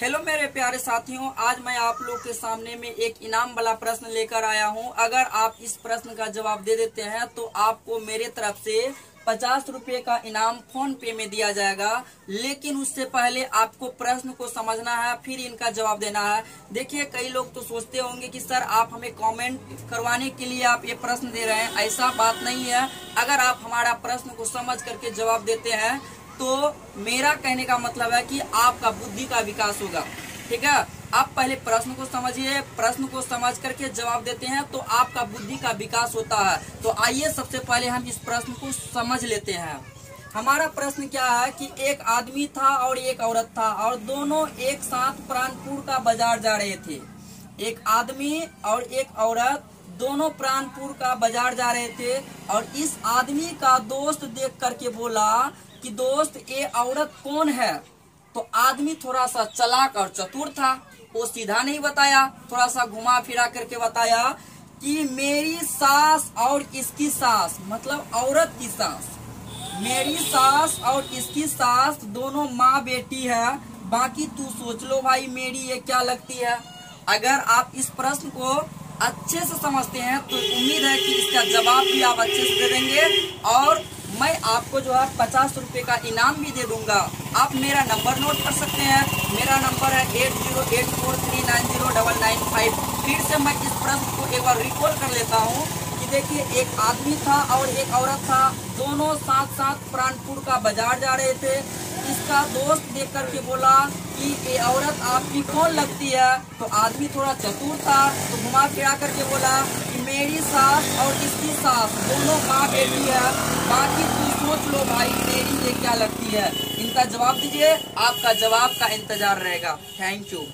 Hello मेरे प्यारे साथियों, आज मैं आप लोग के सामने में एक इनाम वाला प्रश्न लेकर आया हूँ। अगर आप इस प्रश्न का जवाब दे देते हैं तो आपको मेरे तरफ़ से पचास रुपए का इनाम फ़ोन पे में दिया जाएगा। लेकिन उससे पहले आपको प्रश्न को समझना है, फिर इनका जवाब देना है। देखिए, कई लोग तो सोचते होंगे कि, सर, आप हमें कमेंट करवाने के लिए आप ये प्रश्न दे रहे हैं। ऐसा बात नहीं है। अगर आप हमारा प्रश्न को समझ करके जवाब देते हैं तो मेरा कहने का मतलब है कि आपका बुद्धि का विकास होगा। ठीक है? आप पहले प्रश्न को समझिए, प्रश्न को समझ करके जवाब देते हैं तो आपका बुद्धि का विकास होता है। तो आइए सबसे पहले हम इस प्रश्न को समझ लेते हैं। हमारा प्रश्न क्या है कि एक आदमी था और एक औरत था और दोनों एक साथ प्राणपुर का बाज़ार जा रहे थे। एक आदमी और एक औरत दोनों प्राणपुर का बाज़ार जा रहे थे और इस आदमी का दोस्त देख करके बोला कि दोस्त ये औरत कौन है? तो आदमी थोड़ा सा चलाक और चतुर था। वो सीधा नहीं बताया थोड़ा सा घुमा फिरा करके बताया कि मेरी सास और इसकी सास मतलब औरत की सास, मेरी सास और इसकी सास दोनों माँ बेटी है। बाकी तू सोच लो भाई, मेरी ये क्या लगती है? अगर आप इस प्रश्न को अच्छे से समझते हैं तो उम्मीद है कि इसका जवाब भी आप अच्छे से दे देंगे और मैं आपको जो है पचास रुपए का इनाम भी दे दूँगा। आप मेरा नंबर नोट कर सकते हैं। मेरा नंबर है eight zero eight four three nine zero double nine five. फिर से मैं इस प्रश्न को एक बार रिकॉल कर लेता हूँ कि देखिए, एक आदमी था और एक औरत था। दोनों साथ साथ प्राणपुर का बाज़ार जा रहे थे। इसका दोस्त देख करके बोला कि ये औरत आपकी कौन लगती है? तो आदमी थोड़ा चतुर था तो घुमा फिरा करके बोला कि मेरी सास और इसकी सास दोनों माँ बेटी है। बाकी तू सोच लो भाई, तेरी ये क्या लगती है? इनका जवाब दीजिए, आपका जवाब का इंतज़ार रहेगा। Thank you